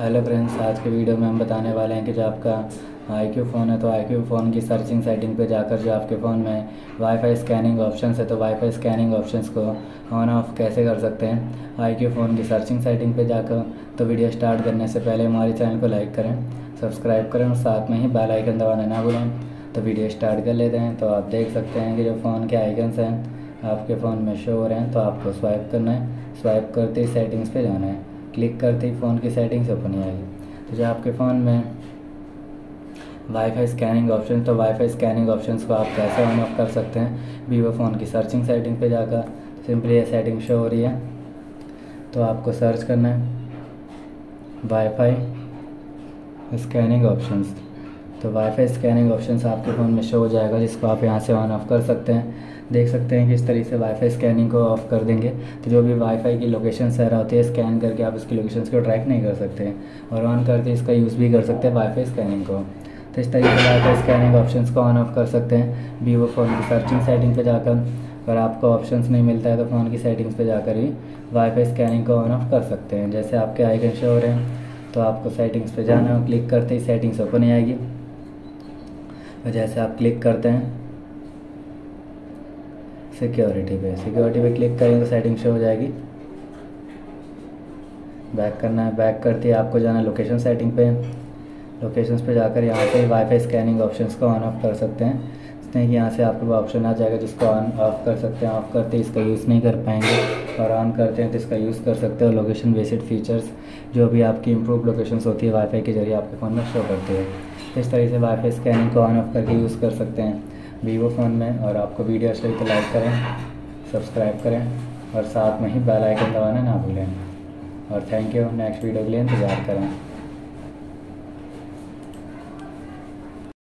Hello friends आज के video में हम बताने वाले हैं कि जो आपका आई क्यू फ़ोन है तो आई क्यू फ़ोन की सर्चिंग सेटिंग पे जाकर जो आपके फ़ोन में वाईफाई स्कैनिंग ऑप्शन है तो वाईफाई स्कैनिंग ऑप्शंस को ऑन ऑफ़ कैसे कर सकते हैं? आई क्यू फ़ोन की सर्चिंग सेटिंग पे जाकर तो वीडियो स्टार्ट करने से पहले हमारे चैनल को लाइक करें सब्सक्राइब करें और साथ में ही बेल आइकन दबाना ना भूलें। तो वीडियो स्टार्ट कर लेते हैं तो आप देख सकते हैं कि जो फ़ोन के आइकन्स हैं, आपके फ़ोन में शो हो रहे हैं तो आपको स्वाइप करना है। स्वाइप करते ही सेटिंग्स पे जाना है। क्लिक करते ही फ़ोन की सेटिंग्स ओपन ही आएगी तो जब आपके फ़ोन में वाईफाई स्कैनिंग ऑप्शन तो वाईफाई स्कैनिंग ऑप्शन को आप कैसे ऑन ऑफ़ कर सकते हैं? वीवो फ़ोन की सर्चिंग सेटिंग पे जाकर सिंपली ये सेटिंग शो हो रही है। तो आपको सर्च करना है। वाईफाई स्कैनिंग ऑप्शंस तो वाईफाई स्कैनिंग ऑप्शन आपके फ़ोन में शो हो जाएगा, जिसको आप यहाँ से ऑन ऑफ़ कर सकते हैं। देख सकते हैं कि इस तरीके से वाईफाई स्कैनिंग को ऑफ़ कर देंगे। तो जो भी वाईफाई की लोकेशन सह होती है स्कैन करके आप उसकी लोकेशन को ट्रैक नहीं कर सकते हैं। और ऑन करके इसका यूज़ भी कर सकते हैं वाईफाई स्कैनिंग को। तो इस तरीके से वाईफाई स्कैनिंग ऑप्शन को ऑन ऑफ़ कर सकते हैं। वीवो फ़ोन की सर्चिंग सेटिंग पर जाकर, अगर आपको ऑप्शंस नहीं मिलता है तो फ़ोन की सेटिंग्स पे जाकर ही वाईफाई स्कैनिंग को ऑन ऑफ़ कर सकते हैं। जैसे आपके आइकन शो हो रहे हैं तो आपको सेटिंग्स पे जाना हो क्लिक करते ही सेटिंग्स ओपन ही आएगी। जैसे आप क्लिक करते हैं। सिक्योरिटी पे। सिक्योरिटी पे क्लिक करेंगे तो सेटिंग शो हो जाएगी। बैक करना है। बैक करते ही आपको जाना है लोकेशन सेटिंग पे। लोकेशंस पे जाकर यहाँ से वाईफाई स्कैनिंग ऑप्शंस को ऑन ऑफ़ कर सकते हैं। इसमें कि यहाँ से आपके पास ऑप्शन आ जाएगा जिसको ऑन ऑफ़ कर सकते हैं ऑफ़ करते ही इसका यूज़ नहीं कर पाएँगे और ऑन करते हैं तो इसका यूज़ कर सकते हैं लोकेशन बेसिड फीचर्स जो भी आपकी इंप्रूव लोकेशंस होती है वाईफाई के ज़रिए आपके फ़ोन में शो करती है। इस तरीके से वाईफाई स्कैनिंग को ऑन ऑफ़ करके यूज़ कर सकते हैं वीवो फ़ोन में और आपको वीडियो अच्छी तो लाइक करें सब्सक्राइब करें और साथ में ही बेल आइकन दबाना ना भूलें। और थैंक यू नेक्स्ट वीडियो के लिए इंतज़ार करें।